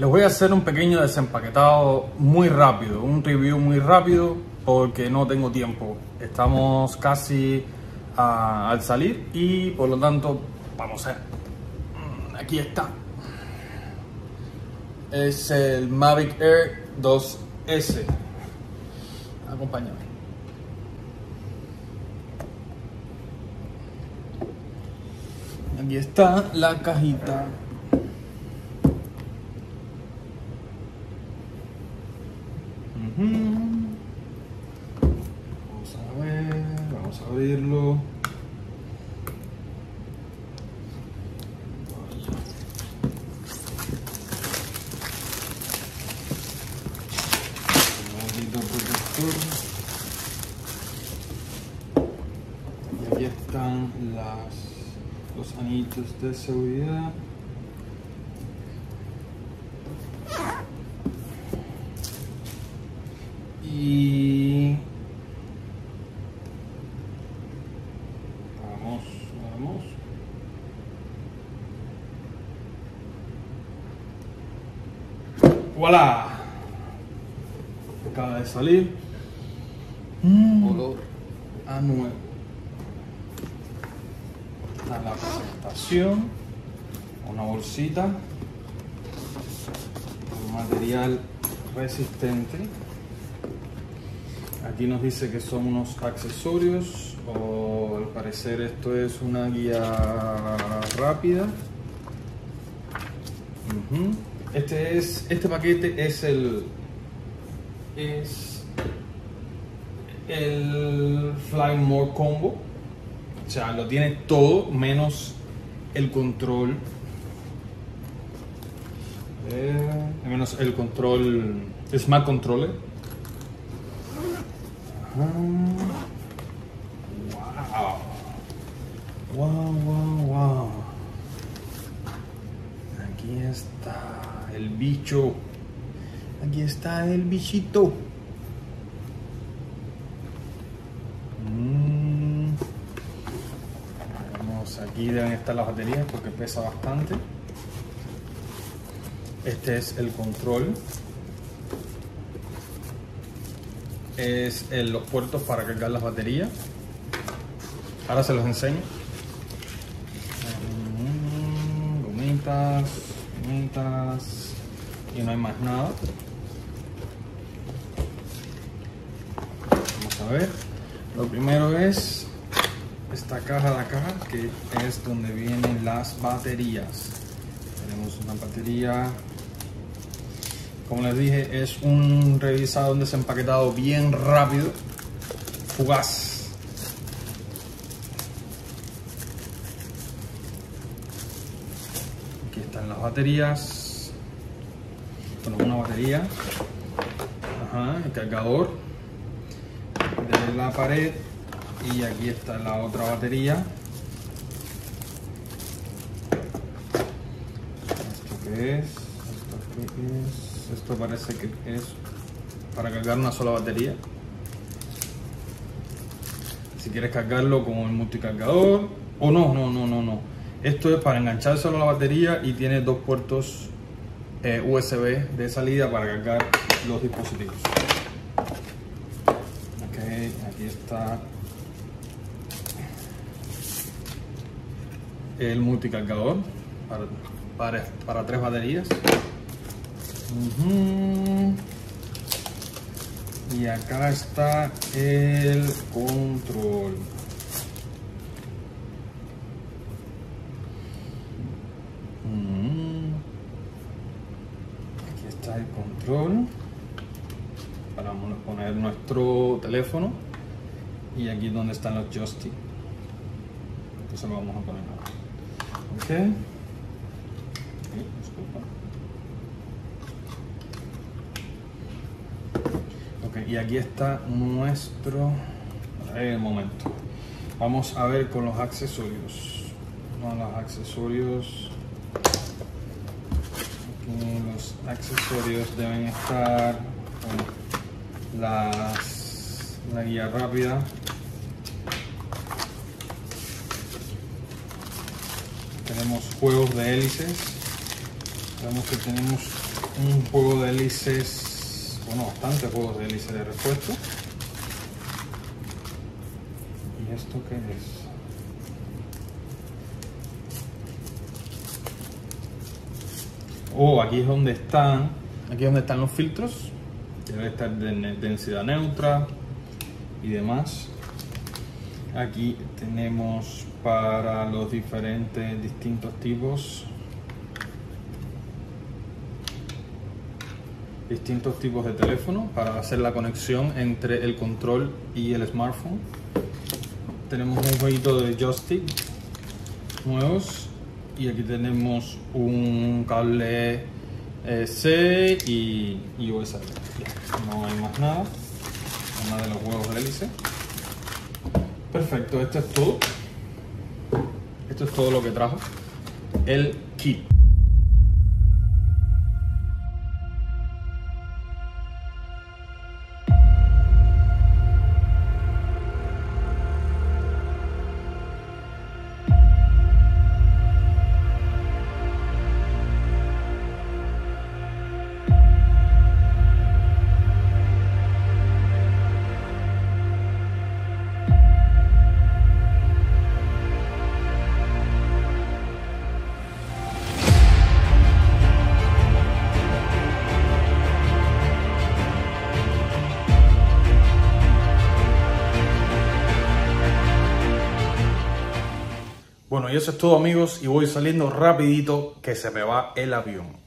Les voy a hacer un pequeño desempaquetado muy rápido, un review muy rápido porque no tengo tiempo. Estamos casi a- al salir y por lo tanto vamos a ver. Mm, Aquí está. Es el Mavic Air 2S. Acompáñame. Aquí está la cajita. Ujú. Vamos a ver, vamos a abrirlo. Un poquito protector. Y aquí están las, los anillos de seguridad. Y vamos, vamos. ¡Voilà! Acaba de salir. Olor a nuevo. Está la presentación. Una bolsita. Un material resistente. Aquí nos dice que son unos accesorios o al parecer esto es una guía rápida. Ujú. Este es este paquete es el es el Fly More Combo. O sea, lo tiene todo menos el control. Eh, menos el control Smart Controller. Wow. Wow, wow, wow. Aquí está el Aquí está el bichito. Mm. Vamos, aquí deben estar las baterías porque pesa bastante. Este es el control. es el- los puertos para cargar las baterías. Ahora se los enseño. Mm, Gomitas, gomitas y no hay más nada. Vamos a ver. Lo primero es esta caja de acá que es donde vienen las baterías. Tenemos una batería como les dije, es un revisado, un desempaquetado bien rápido, fugaz. Aquí están las baterías. Bueno, una batería. El cargador de la pared. Y aquí está la otra batería. ¿Esto qué es? ¿Esto qué es? Esto parece que es para cargar una sola batería. Si quieres cargarlo con el multicargador o no, no, no, no, no. Esto es para enganchar solo la batería y tiene dos puertos eh, USB de salida para cargar los dispositivos. Ok, aquí está el multicargador para, para, para tres baterías. Y acá está el control. Mm. Está el control para poner nuestro teléfono y aquí donde están los joysticks. Entonces lo vamos a poner ahora. Ok. Ok, y aquí está nuestro. El momento. Vamos a ver con los accesorios. Los accesorios. Los accesorios deben estar con las, la guía rápida. Tenemos juegos de hélices. Vemos que tenemos un juego de hélices, bueno, bastante juegos de hélices de repuesto. ¿Y esto qué es? Oh, aquí es donde están, aquí es donde están los filtros. Debe estar de densidad neutra y demás. Aquí tenemos para los diferentes distintos tipos distintos tipos de teléfono para hacer la conexión entre el control y el smartphone. Tenemos un jueguito de joystick nuevos y aquí tenemos un cable eh, C y, USB. No hay más nada, nada de los huevos de hélice. Perfecto, esto es todo. Esto es todo lo que trajo el kit. Y eso es todo amigos y voy saliendo rapidito que se me va el avión.